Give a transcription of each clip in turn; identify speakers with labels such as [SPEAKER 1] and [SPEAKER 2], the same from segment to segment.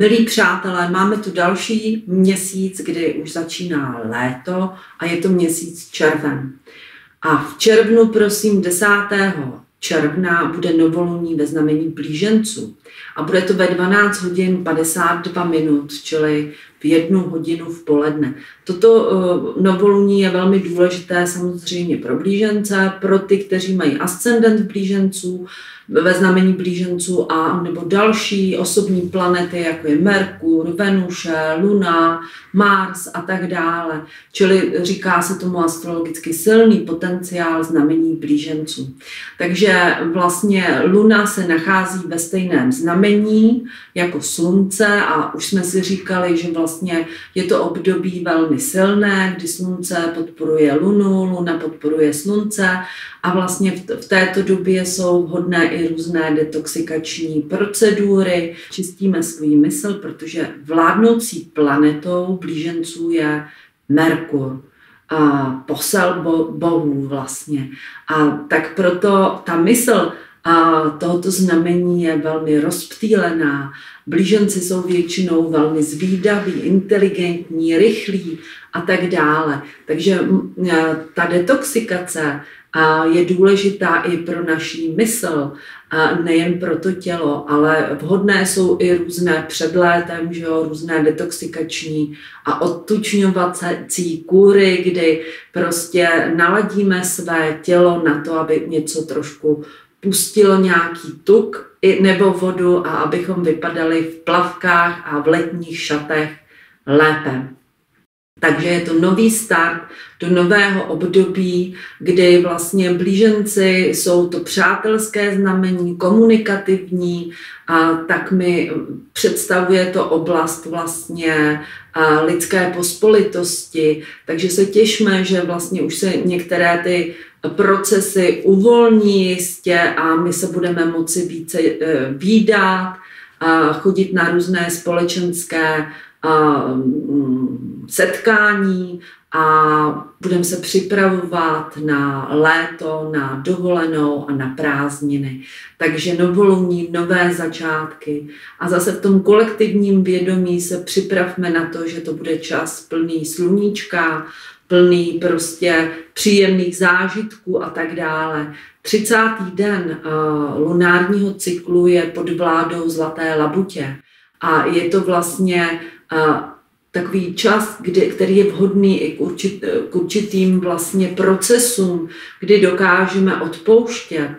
[SPEAKER 1] Milí přátelé, máme tu další měsíc, kdy už začíná léto a je to měsíc červen. A v červnu, prosím, 10. června bude novoluní ve znamení blíženců. A bude to ve 12 hodin 52 minut, čili v jednu hodinu v poledne. Toto uh, novoluní je velmi důležité samozřejmě pro blížence, pro ty, kteří mají ascendent blíženců, ve znamení blíženců a nebo další osobní planety, jako je Merkur, Venuše, Luna, Mars a tak dále. Čili říká se tomu astrologicky silný potenciál znamení blíženců. Takže vlastně Luna se nachází ve stejném znamení jako Slunce a už jsme si říkali, že vlastně je to období velmi silné, kdy Slunce podporuje Lunu, Luna podporuje Slunce a vlastně v této době jsou vhodné i různé detoxikační procedury. Čistíme svůj mysl, protože vládnoucí planetou blíženců je Merkur a posel bo, bohů vlastně. A tak proto ta mysl a tohoto znamení je velmi rozptýlená. Blíženci jsou většinou velmi zvídaví, inteligentní, rychlí a tak dále. Takže ta detoxikace je důležitá i pro naší mysl, a nejen pro to tělo, ale vhodné jsou i různé před létem, že jo, různé detoxikační a odtučňovací kůry, kdy prostě naladíme své tělo na to, aby něco trošku pustilo nějaký tuk nebo vodu a abychom vypadali v plavkách a v letních šatech lépe. Takže je to nový start do nového období, kdy vlastně blíženci jsou to přátelské znamení, komunikativní, a tak mi představuje to oblast vlastně lidské pospolitosti. Takže se těšme, že vlastně už se některé ty procesy uvolní jistě a my se budeme moci více e, výdat, a chodit na různé společenské Mm, setkání a budeme se připravovat na léto, na dovolenou a na prázdniny. Takže novoluní, nové začátky. A zase v tom kolektivním vědomí se připravme na to, že to bude čas plný sluníčka, plný prostě příjemných zážitků a tak dále. 30. den uh, lunárního cyklu je pod vládou Zlaté labutě. A je to vlastně a takový čas, kdy, který je vhodný i k, určit, k určitým vlastně procesům, kdy dokážeme odpouštět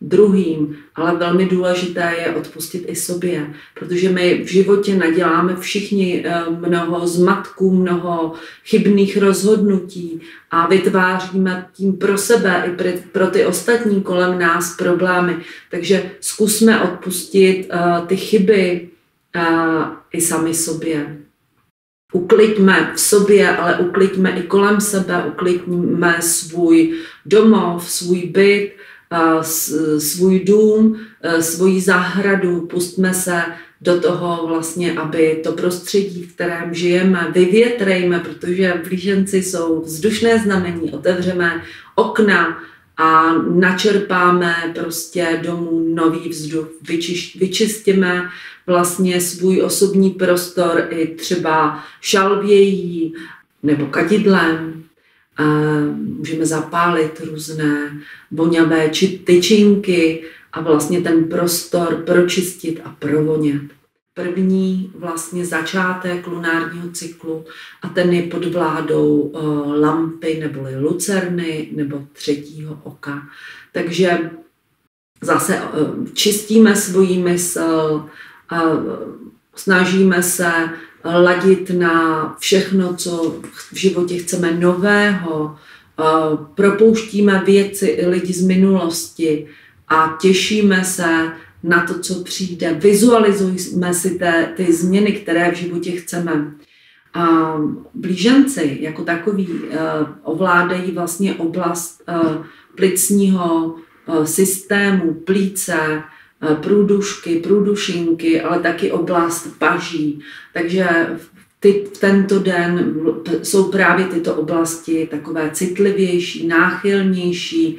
[SPEAKER 1] druhým, ale velmi důležité je odpustit i sobě, protože my v životě naděláme všichni eh, mnoho zmatků, mnoho chybných rozhodnutí a vytváříme tím pro sebe i pro ty ostatní kolem nás problémy. Takže zkusme odpustit uh, ty chyby, i sami sobě. Ukliďme v sobě, ale ukliďme i kolem sebe, ukliďme svůj domov, svůj byt, svůj dům, svoji zahradu, pustme se do toho vlastně, aby to prostředí, v kterém žijeme, vyvětrejme, protože blíženci jsou vzdušné znamení, otevřeme okna, a načerpáme prostě domů nový vzduch, vyčiš, vyčistíme vlastně svůj osobní prostor i třeba šalvějí nebo kadidlem. A můžeme zapálit různé voňavé či tyčinky a vlastně ten prostor pročistit a provonět první vlastně začátek lunárního cyklu a ten je pod vládou uh, lampy neboli lucerny nebo třetího oka. Takže zase uh, čistíme svoji mysl, uh, snažíme se ladit na všechno, co v životě chceme nového, propouštíme věci i lidi z minulosti a těšíme se na to, co přijde. Vizualizujeme si té, ty změny, které v životě chceme. A blíženci jako takový uh, ovládají vlastně oblast uh, plicního uh, systému, plíce, průdušky, průdušinky, ale taky oblast paží. Takže ty, v tento den jsou právě tyto oblasti takové citlivější, náchylnější,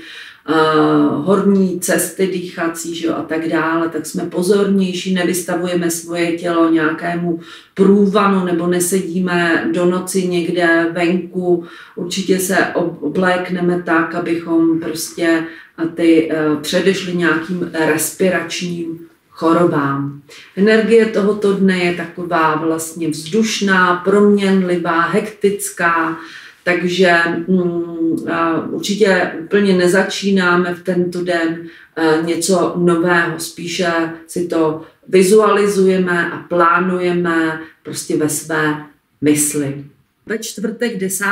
[SPEAKER 1] uh, horní cesty dýchací že jo, a tak dále, tak jsme pozornější, nevystavujeme svoje tělo nějakému průvanu nebo nesedíme do noci někde venku. Určitě se oblékneme tak, abychom prostě ty uh, předešli nějakým respiračním chorobám. Energie tohoto dne je taková vlastně vzdušná, proměnlivá, hektická, takže um, určitě úplně nezačínáme v tento den uh, něco nového, spíše si to vizualizujeme a plánujeme prostě ve své mysli. Ve čtvrtek 10.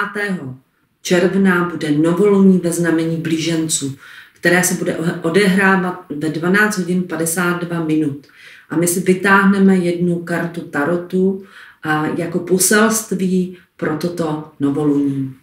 [SPEAKER 1] června bude novoluní ve znamení blíženců které se bude odehrávat ve 12 hodin 52 minut. A my si vytáhneme jednu kartu tarotu a jako poselství pro toto novoluní.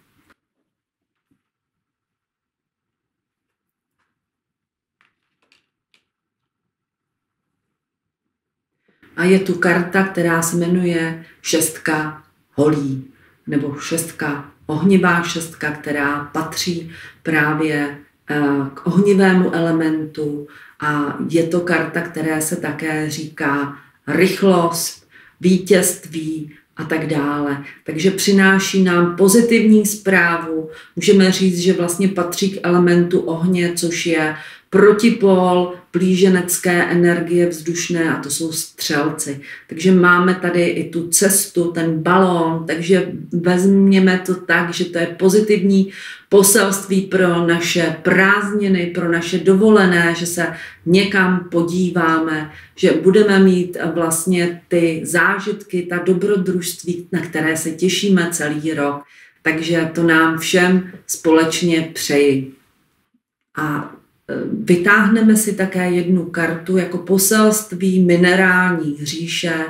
[SPEAKER 1] A je tu karta, která se jmenuje šestka holí, nebo šestka ohnivá šestka, která patří právě Eh, k ohnivému elementu a je to karta, které se také říká rychlost, vítězství a tak dále. Takže přináší nám pozitivní zprávu. Můžeme říct, že vlastně patří k elementu ohně, což je protipol blíženecké energie vzdušné a to jsou střelci. Takže máme tady i tu cestu, ten balón, takže vezměme to tak, že to je pozitivní poselství pro naše prázdniny, pro naše dovolené, že se někam podíváme, že budeme mít vlastně ty zážitky, ta dobrodružství, na které se těšíme celý rok. Takže to nám všem společně přeji. A Vytáhneme si také jednu kartu jako poselství minerální říše.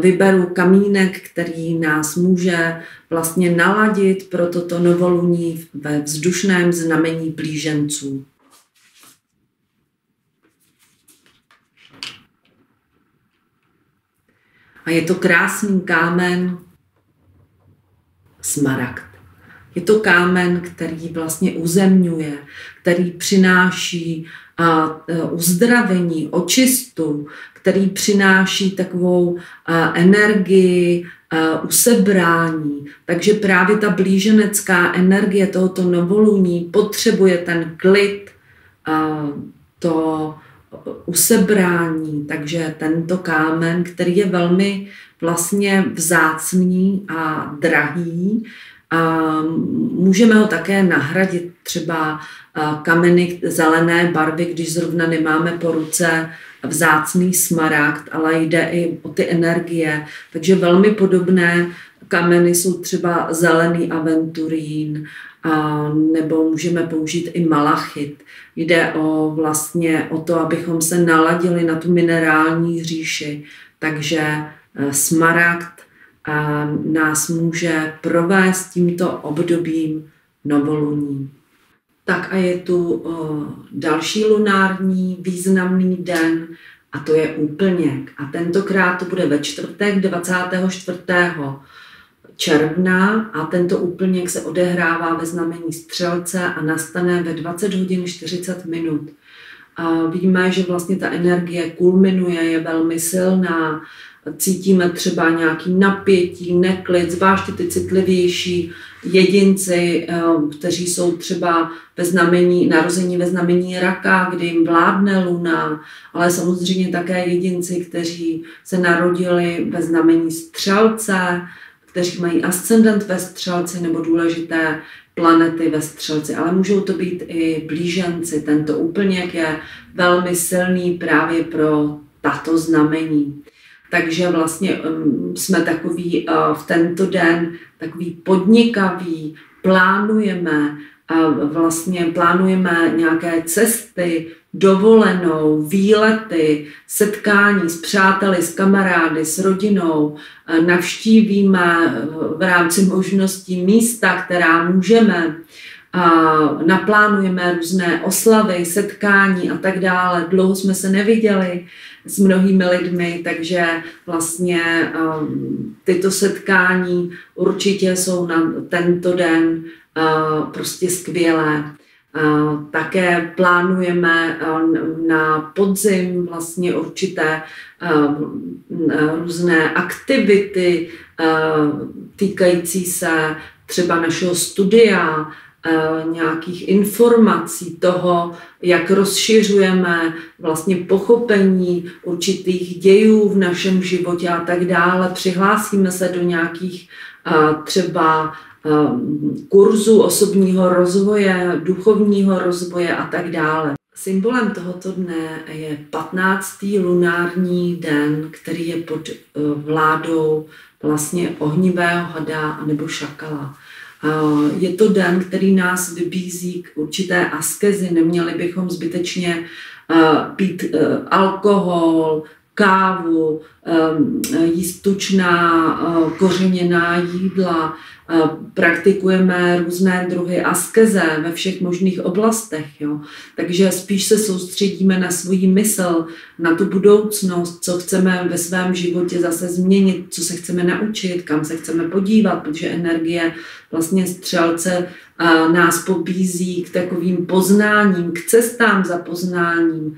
[SPEAKER 1] Vyberu kamínek, který nás může vlastně naladit pro toto novoluní ve vzdušném znamení blíženců. A je to krásný kámen smaragd. Je to kámen, který vlastně uzemňuje, který přináší a, e, uzdravení, očistu, který přináší takovou energii, usebrání. Takže právě ta blíženecká energie tohoto novoluní potřebuje ten klid, to usebrání. Takže tento kámen, který je velmi vlastně vzácný a drahý, a můžeme ho také nahradit třeba kameny zelené barvy, když zrovna nemáme po ruce vzácný smaragd, ale jde i o ty energie. Takže velmi podobné kameny jsou třeba zelený aventurín, a nebo můžeme použít i malachit. Jde o vlastně o to, abychom se naladili na tu minerální říši. Takže smaragd nás může provést tímto obdobím novoluní. Tak a je tu další lunární významný den a to je úplněk. A tentokrát to bude ve čtvrtek 24. června a tento úplněk se odehrává ve znamení střelce a nastane ve 20 hodin 40 minut. A víme, že vlastně ta energie kulminuje, je velmi silná, cítíme třeba nějaký napětí, neklid, zvláště ty citlivější jedinci, eh, kteří jsou třeba ve znamení, narození ve znamení raka, kdy jim vládne luna, ale samozřejmě také jedinci, kteří se narodili ve znamení střelce, kteří mají ascendent ve střelci nebo důležité planety ve střelci, ale můžou to být i blíženci. Tento úplněk je velmi silný právě pro tato znamení. Takže vlastně jsme takový uh, v tento den takový podnikaví, plánujeme, uh, vlastně plánujeme nějaké cesty, dovolenou, výlety, setkání s přáteli, s kamarády, s rodinou, uh, navštívíme v rámci možností místa, která můžeme, naplánujeme různé oslavy, setkání a tak dále. Dlouho jsme se neviděli, s mnohými lidmi, takže vlastně um, tyto setkání určitě jsou na tento den uh, prostě skvělé. Také plánujeme na podzim vlastně určité různé aktivity týkající se třeba našeho studia, nějakých informací toho, jak rozšiřujeme vlastně pochopení určitých dějů v našem životě a tak dále. Přihlásíme se do nějakých třeba kurzu osobního rozvoje, duchovního rozvoje a tak dále. Symbolem tohoto dne je 15. lunární den, který je pod vládou vlastně ohnivého hada nebo šakala. Je to den, který nás vybízí k určité askezi. Neměli bychom zbytečně pít e, alkohol, kávu, jíst tučná, e, kořeněná jídla, praktikujeme různé druhy askeze ve všech možných oblastech. Jo. Takže spíš se soustředíme na svůj mysl, na tu budoucnost, co chceme ve svém životě zase změnit, co se chceme naučit, kam se chceme podívat, protože energie vlastně střelce nás pobízí k takovým poznáním, k cestám za poznáním,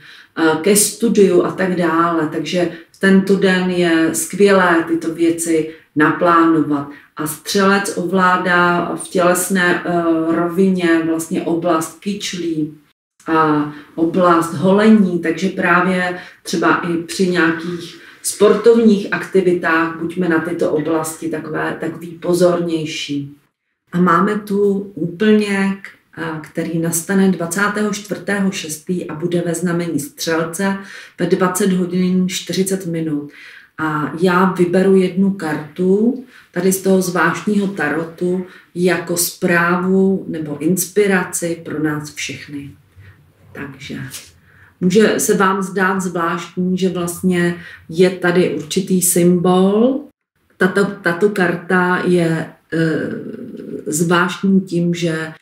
[SPEAKER 1] ke studiu a tak dále. Takže tento den je skvělé tyto věci naplánovat. A střelec ovládá v tělesné uh, rovině vlastně oblast kyčlí a oblast holení, takže právě třeba i při nějakých sportovních aktivitách buďme na tyto oblasti takové, takový pozornější. A máme tu úplněk, který nastane 24.6. a bude ve znamení střelce ve 20 hodin 40 minut. A já vyberu jednu kartu tady z toho zvláštního tarotu jako zprávu nebo inspiraci pro nás všechny. Takže může se vám zdát zvláštní, že vlastně je tady určitý symbol. Tato, tato karta je e, zvláštní tím, že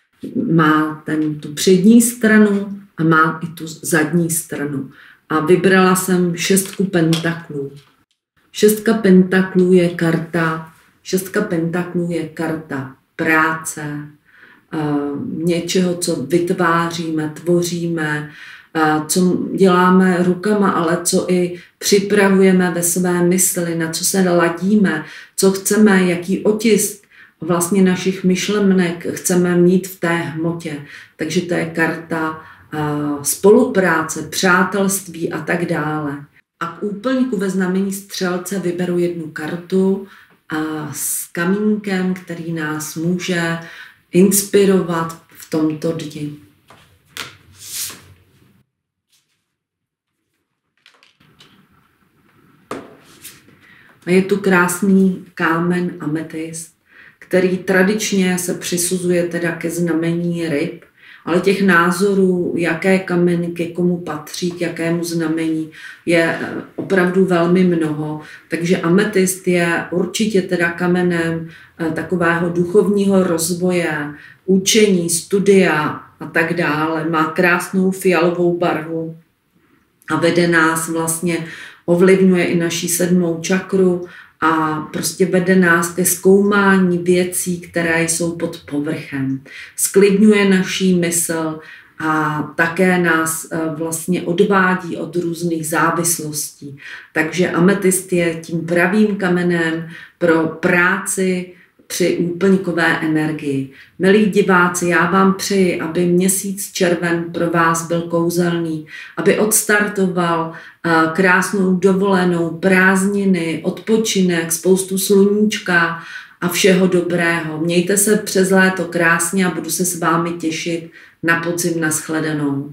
[SPEAKER 1] má ten, tu přední stranu a má i tu zadní stranu. A vybrala jsem šestku pentaklů. Šestka pentaklů je karta, šestka pentaklů je karta práce, eh, něčeho, co vytváříme, tvoříme, eh, co děláme rukama, ale co i připravujeme ve své mysli, na co se ladíme, co chceme, jaký otisk vlastně našich myšlenek chceme mít v té hmotě. Takže to je karta eh, spolupráce, přátelství a tak dále. A k úplňku ve znamení střelce vyberu jednu kartu a s kamínkem, který nás může inspirovat v tomto dni. A je tu krásný kámen ametist, který tradičně se přisuzuje teda ke znamení ryb ale těch názorů, jaké kameny ke komu patří, k jakému znamení, je eh, opravdu velmi mnoho. Takže ametist je určitě teda kamenem eh, takového duchovního rozvoje, učení, studia a tak dále. Má krásnou fialovou barvu a vede nás vlastně, ovlivňuje i naší sedmou čakru a prostě vede nás ke zkoumání věcí, které jsou pod povrchem. Sklidňuje naší mysl a také nás eh, vlastně odvádí od různých závislostí. Takže ametist je tím pravým kamenem pro práci při úplňkové energii. Milí diváci, já vám přeji, aby měsíc červen pro vás byl kouzelný, aby odstartoval krásnou dovolenou, prázdniny, odpočinek, spoustu sluníčka a všeho dobrého. Mějte se přes léto krásně a budu se s vámi těšit na podzim na shledanou.